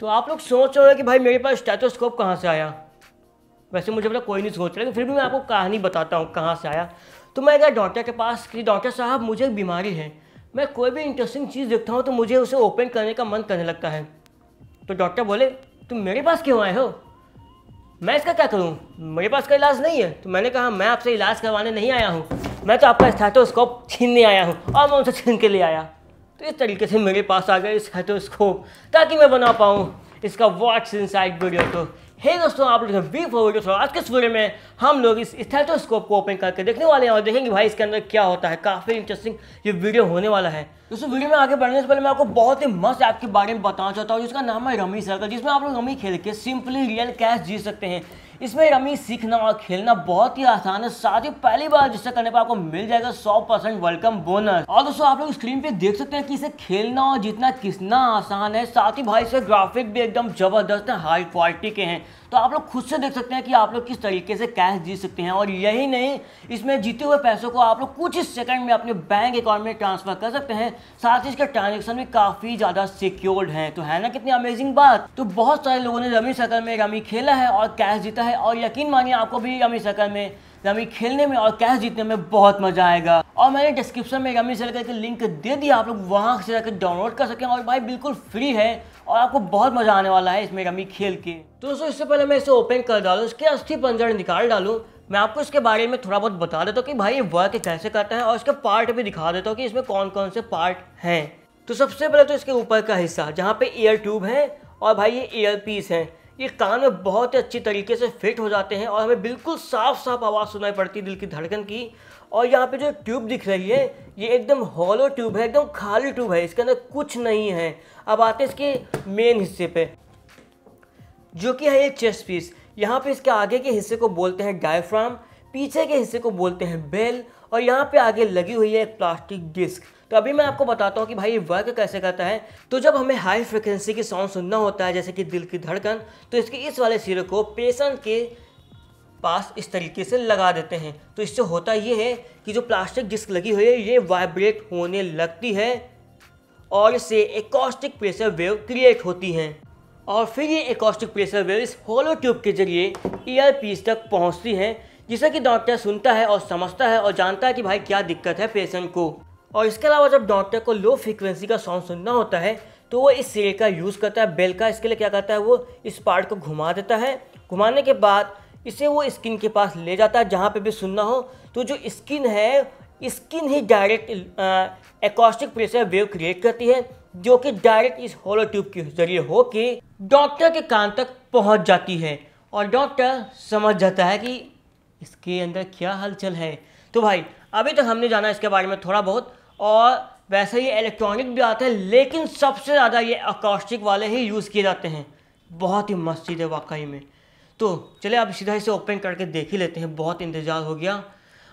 तो आप लोग सोच रहे हो कि भाई मेरे पास स्टेथोस्कोप कहाँ से आया? वैसे मुझे पता कोई नहीं सोच रहा फिर भी मैं आपको कहानी बताता हूँ कहाँ से आया। तो मैं गया डॉक्टर के पास, कि डॉक्टर साहब, मुझे एक बीमारी है। मैं कोई भी इंटरेस्टिंग चीज़ देखता हूँ तो मुझे उसे ओपन करने का मन करने लगता है। तो डॉक्टर बोले, तुम मेरे पास क्यों आए हो? मैं इसका क्या करूँ? मेरे पास का इलाज नहीं है। तो मैंने कहा, मैं आपसे इलाज करवाने नहीं आया हूँ। मैं तो आपका स्टैथोस्कोप छीनने आया हूँ और मैं उनसे छीन के ले आया। तो इस तरीके से मेरे पास आ गया स्टैथोस्कोप ताकि मैं बना पाऊँ इसका वॉट्स इनसाइड वीडियो तो। हे दोस्तों, आप लोग बी फॉर वीडियो आज के इस वीडियो में हम लोग इस स्थेटोस्कोप को ओपन करके देखने वाले हैं और देखेंगे भाई इसके अंदर क्या होता है। काफ़ी इंटरेस्टिंग ये वीडियो होने वाला है। दोस्तों वीडियो में आगे बढ़ने से पहले मैं आपको बहुत ही मस्त ऐप के बारे में बताना चाहता हूँ, जिसका नाम है रमी सर्कल जिसमें आप लोग रमी खेल के सिंपली रियल कैश जीत सकते हैं। इसमें रमी सीखना और खेलना बहुत ही आसान है। साथ ही पहली बार रजिस्टर करने पर आपको मिल जाएगा 100 परसेंट वेलकम बोनस और दोस्तों, आप लोग स्क्रीन पे देख सकते हैं कि इसे खेलना और जीतना कितना आसान है। साथ ही भाई से ग्राफिक भी एकदम ज़बरदस्त है हाई क्वालिटी के हैं। तो आप लोग खुद से देख सकते हैं कि आप लोग किस तरीके से कैश जीत सकते हैं। और यही नहीं, इसमें जीते हुए पैसों को आप लोग कुछ ही सेकंड में अपने बैंक अकाउंट में ट्रांसफ़र कर सकते हैं। साथ ही इसका ट्रांजेक्शन भी काफ़ी ज़्यादा सिक्योर्ड है। तो है ना कितनी अमेजिंग बात? तो बहुत सारे लोगों ने रमी सर्कल में रमी खेला है और कैश जीता है। और यकीन मानिए आपको भी रमी सर्कल में रमी खेलने में और कैश जीतने में बहुत मज़ा आएगा। और मैंने डिस्क्रिप्शन में रमी सर्कल की लिंक दे दिया, आप लोग वहाँ से जाकर डाउनलोड कर सकें और भाई बिल्कुल फ्री है और आपको बहुत मज़ा आने वाला है इसमें रमी खेल के। तो दोस्तों, इससे पहले मैं इसे ओपन कर डालूँ, इसके अस्थि पंजर निकाल डालूँ। मैं आपको इसके बारे में थोड़ा बहुत बता देता हूँ कि भाई ये वर्क कैसे करता है और इसके पार्ट भी दिखा देता हूँ कि इसमें कौन कौन से पार्ट हैं। तो सबसे पहले तो इसके ऊपर का हिस्सा, जहाँ पे एयर ट्यूब है और भाई ये एयर पीस है। ये कान में बहुत ही अच्छी तरीके से फिट हो जाते हैं और हमें बिल्कुल साफ़ साफ़ आवाज़ सुनाई पड़ती है दिल की धड़कन की। और यहाँ पे जो ट्यूब दिख रही है, ये एकदम हॉलो ट्यूब है, एकदम खाली ट्यूब है, इसके अंदर कुछ नहीं है। अब आते हैं इसके मेन हिस्से पे, जो कि है ये चेस्ट पीस यहाँ पे इसके आगे के हिस्से को बोलते हैं डायफ्राम पीछे के हिस्से को बोलते हैं बेल और यहाँ पे आगे लगी हुई है एक प्लास्टिक डिस्क तो अभी मैं आपको बताता हूँ कि भाई ये वर्क कैसे करता है। तो जब हमें हाई फ्रिक्वेंसी की साउंड सुनना होता है, जैसे कि दिल की धड़कन तो इसके इस वाले सिरे को पेशेंट के पास इस तरीके से लगा देते हैं। तो इससे होता ये है कि जो प्लास्टिक डिस्क लगी हुई है, ये वाइब्रेट होने लगती है और इससे एकॉस्टिक प्रेशर वेव क्रिएट होती हैं। और फिर ये एकॉस्टिक प्रेशर वेव इस होलो ट्यूब के ज़रिए ईयर पीस तक पहुँचती हैं। जिसे कि डॉक्टर सुनता है और समझता है और जानता है कि भाई क्या दिक्कत है पेशेंट को। और इसके अलावा जब डॉक्टर को लो फ्रिक्वेंसी का साउंड सुनना होता है तो वो इस सिरे का यूज़ करता है बेल का। इसके लिए क्या करता है, वो इस पार्ट को घुमा देता है। घुमाने के बाद इसे वो स्किन के पास ले जाता है, जहाँ पे भी सुनना हो। तो जो स्किन है स्किन ही direct acoustic pressure wave create करती है, जो कि डायरेक्ट इस होलो ट्यूब के ज़रिए हो के डॉक्टर के कान तक पहुँच जाती है। और डॉक्टर समझ जाता है कि इसके अंदर क्या हलचल है? तो भाई, अभी तक हमने जाना इसके बारे में थोड़ा बहुत, और वैसे ये इलेक्ट्रॉनिक भी आते हैं, लेकिन सबसे ज़्यादा ये अकॉस्टिक वाले ही यूज़ किए जाते हैं। बहुत ही चीज़ है वाकई में। तो चले आप सीधा इसे ओपन करके देख ही लेते हैं, बहुत इंतज़ार हो गया।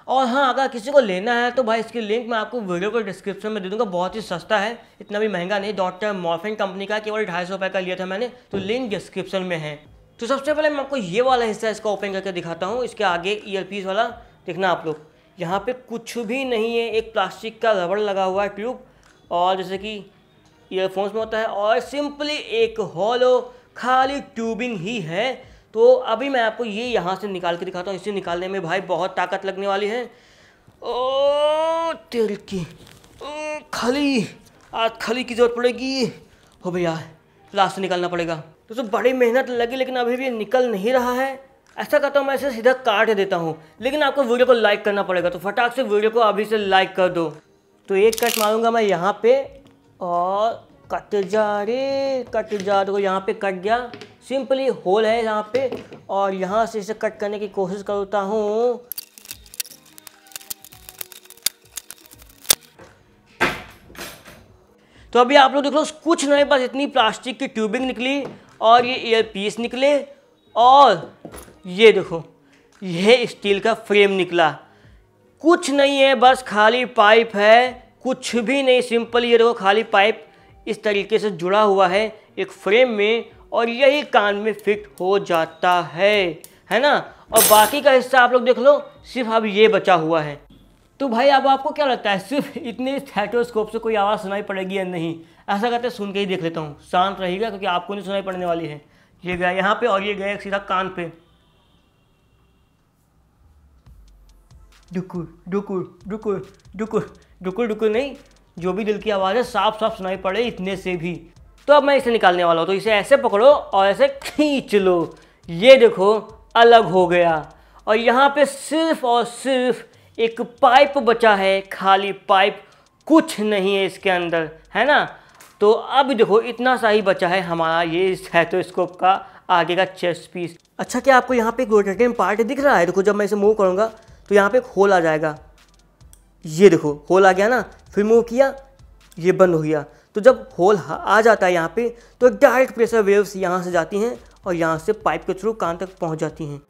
और हाँ अगर किसी को लेना है तो भाई इसकी लिंक मैं आपको वीडियो को डिस्क्रिप्शन में दे दूँगा, बहुत ही सस्ता है, इतना भी महँगा नहीं। डॉक्टर मॉर्फिन कंपनी का केवल ढाई सौ रुपये का लिया था मैंने तो लिंक डिस्क्रिप्शन में है। तो सबसे पहले मैं आपको ये वाला हिस्सा इसका ओपन करके दिखाता हूँ। इसके आगे ईयर वाला देखना आप लोग। यहाँ पे कुछ भी नहीं है। एक प्लास्टिक का रबड़ लगा हुआ है ट्यूब और जैसे कि ईयरफोन्स में होता है और सिंपली एक हॉलो खाली ट्यूबिंग ही है। तो अभी मैं आपको ये यहाँ से निकाल के दिखाता हूँ। इसे निकालने में भाई बहुत ताकत लगने वाली है। ओ, तेल की खाली, आज खाली की ज़रूरत पड़ेगी। हो भैया। लास्ट निकालना पड़ेगा। तो, तो बड़ी मेहनत लगी लेकिन अभी भी निकल नहीं रहा है। ऐसा करता हूँ मैं इसे सीधा काट देता हूँ। लेकिन आपको वीडियो को लाइक करना पड़ेगा तो फटाक से वीडियो को अभी से लाइक कर दो। तो एक कट मारूँगा मैं यहाँ पे और कट जा रे कट जा देखो यहाँ पे कट गया। सिंपली होल है यहाँ पे और यहाँ से इसे कट करने की कोशिश करता हूँ। तो अभी आप लोग देख लो, कुछ नहीं, बस इतनी प्लास्टिक की ट्यूबिंग निकली और ये ईयर पीस निकले और ये देखो, ये स्टील का फ्रेम निकला। कुछ नहीं है, बस खाली पाइप है, कुछ भी नहीं, सिंपल ये देखो, खाली पाइप इस तरीके से जुड़ा हुआ है एक फ्रेम में और यही कान में फिट हो जाता है है ना? और बाकी का हिस्सा आप लोग देख लो, सिर्फ़ अब ये बचा हुआ है। तो भाई, अब आपको क्या लगता है, सिर्फ़ इतने स्टेटोस्कोप से कोई आवाज़ सुनाई पड़ेगी या नहीं? ऐसा करते सुन के ही देख लेता हूँ। शांत रहेगा क्योंकि आपको नहीं सुनाई पड़ने वाली है। ये गया यहाँ पे और ये गया सीधा कान पे। डुकुर डुकुर डुकुर डुकुर डुकुर डुकुर नहीं, जो भी दिल की आवाज़ है साफ़ साफ़ सुनाई पड़े इतने से भी। तो अब मैं इसे निकालने वाला हूँ तो इसे ऐसे पकड़ो और ऐसे खींच लो। ये देखो, अलग हो गया। और यहाँ पे सिर्फ़ और सिर्फ़ एक पाइप बचा है, खाली पाइप कुछ नहीं है इसके अंदर, है ना? तो अब देखो, इतना सा ही बचा है हमारा ये स्टेथोस्कोप का आगे का चेस्ट पीस अच्छा क्या आपको यहाँ पे एक रोटेटिंग पार्ट दिख रहा है? देखो, जब मैं इसे मूव करूँगा तो यहाँ पे एक होल आ जाएगा। ये देखो होल आ गया ना? फिर मूव किया, ये बंद हो गया। तो जब होल आ जाता है यहाँ पे तो डायरेक्ट प्रेशर वेव्स यहाँ से जाती हैं और यहाँ से पाइप के थ्रू कान तक पहुँच जाती हैं।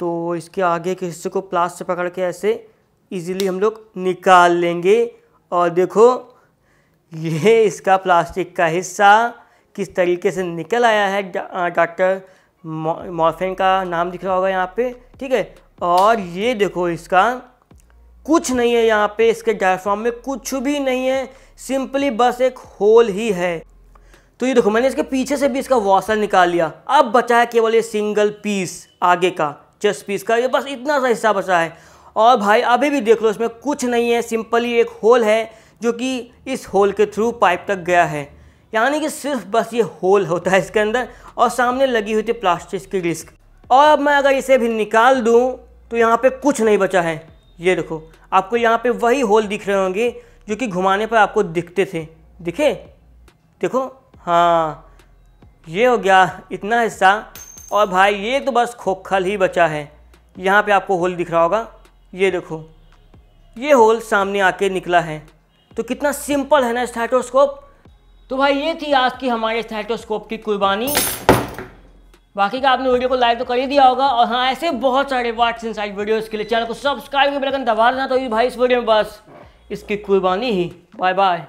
तो इसके आगे के हिस्से को प्लास से पकड़ के ऐसे इजीली हम लोग निकाल लेंगे। और देखो, ये इसका प्लास्टिक का हिस्सा किस तरीके से निकल आया है डॉक्टर मॉर्फिन का नाम दिख रहा होगा यहाँ पे, ठीक है? और ये देखो इसका, कुछ नहीं है यहाँ पे, इसके डायफ्राम में कुछ भी नहीं है सिंपली बस एक होल ही है। तो ये देखो, मैंने इसके पीछे से भी इसका वॉशर निकाल लिया। अब बचा है केवल ये सिंगल पीस आगे का चेस्ट पीस का, ये बस इतना सा हिस्सा बचा है। और भाई, अभी भी देख लो, इसमें कुछ नहीं है, सिंपली एक होल है जो कि इस होल के थ्रू पाइप तक गया है। यानी कि सिर्फ़ बस ये होल होता है इसके अंदर और सामने लगी हुई थी प्लास्टिक की रिस्क और अब मैं अगर इसे भी निकाल दूँ तो यहाँ पे कुछ नहीं बचा है। ये देखो, आपको यहाँ पे वही होल दिख रहे होंगे जो कि घुमाने पर आपको दिखते थे। दिखे? देखो हाँ ये हो गया इतना हिस्सा। और भाई, ये तो बस खोखल ही बचा है। यहाँ पे आपको होल दिख रहा होगा। ये देखो, ये होल सामने आके निकला है। तो कितना सिंपल है ना स्टैटोस्कोप? तो भाई, ये थी आज की हमारे स्टैटोस्कोप की कुर्बानी। बाकी का आपने वीडियो को लाइक तो कर ही दिया होगा। और हाँ ऐसे बहुत सारे वाट्स इन साइड वीडियोज़ के लिए चैनल को सब्सक्राइब के बेलकन दबा देना तो भाई इस वीडियो में बस इसकी कुर्बानी ही। Bye bye